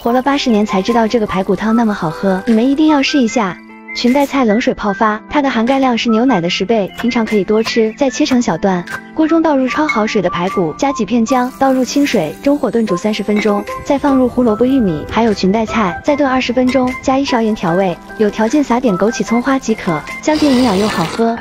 活了八十年才知道这个排骨汤那么好喝你们一定要试一下。裙带菜冷水泡发它的含钙量是牛奶的十倍平常可以多吃再切成小段。锅中倒入焯好水的排骨加几片姜倒入清水中火炖煮三十分钟再放入胡萝卜玉米还有裙带菜再炖二十分钟加一勺盐调味。有条件撒点枸杞葱花即可香甜营养又好喝。